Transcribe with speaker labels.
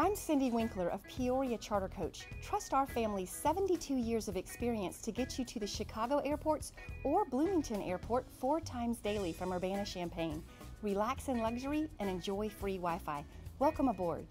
Speaker 1: I'm Cindy Winkler of Peoria Charter Coach. Trust our family's 72 years of experience to get you to the Chicago airports or Bloomington Airport four times daily from Urbana Champaign. Relax in luxury and enjoy free Wi Fi. Welcome aboard.